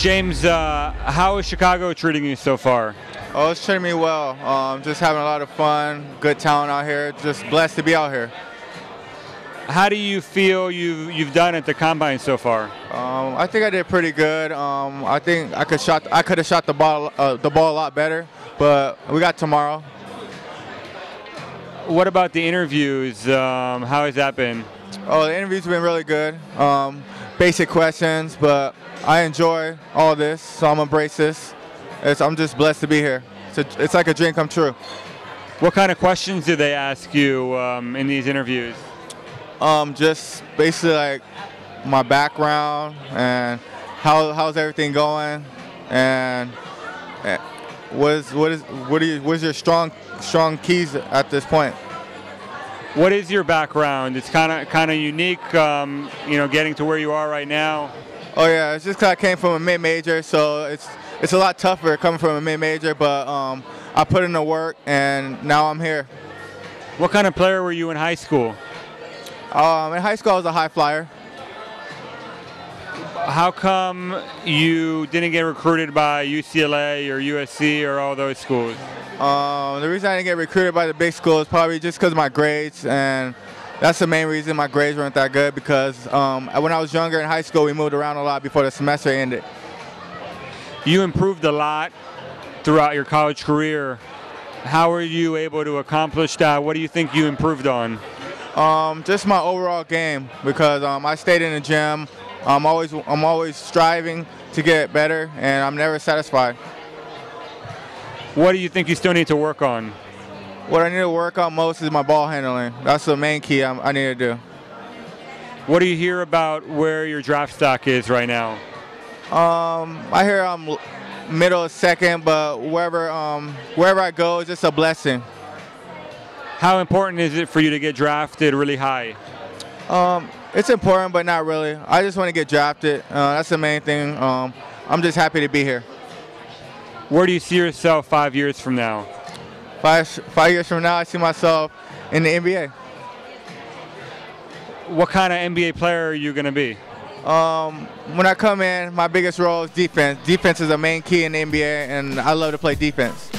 James, uh, how is Chicago treating you so far? Oh, it's treating me well. Um, just having a lot of fun, good talent out here. Just blessed to be out here. How do you feel you've, you've done at the combine so far? Um, I think I did pretty good. Um, I think I could shot I could have shot the ball uh, the ball a lot better, but we got tomorrow. What about the interviews? Um, how has that been? Oh, the interviews have been really good. Um, basic questions, but I enjoy all this, so I'm embrace this. It's, I'm just blessed to be here. It's, a, it's like a dream come true. What kind of questions do they ask you um, in these interviews? Um, just basically like my background and how how's everything going, and eh, what is what is what are you, what is your strong strong keys at this point? What is your background? It's kind of kind of unique, um, you know, getting to where you are right now. Oh yeah, it's just 'cause I came from a mid major, so it's it's a lot tougher coming from a mid major, but um, I put in the work and now I'm here. What kind of player were you in high school? Um, in high school, I was a high flyer. How come you didn't get recruited by UCLA or USC or all those schools? Um, the reason I didn't get recruited by the big school is probably just because of my grades, and that's the main reason my grades weren't that good. Because um, when I was younger in high school, we moved around a lot before the semester ended. You improved a lot throughout your college career. How were you able to accomplish that? What do you think you improved on? Um, just my overall game because um, I stayed in the gym. I'm always I'm always striving to get better, and I'm never satisfied. What do you think you still need to work on? What I need to work on most is my ball handling. That's the main key I'm, I need to do. What do you hear about where your draft stock is right now? Um, I hear I'm middle second, but wherever um, wherever I go, it's just a blessing. How important is it for you to get drafted really high? Um, it's important, but not really. I just want to get drafted. Uh, that's the main thing. Um, I'm just happy to be here. Where do you see yourself five years from now? Five five years from now, I see myself in the NBA. What kind of NBA player are you going to be? Um, when I come in, my biggest role is defense. Defense is the main key in the NBA, and I love to play defense.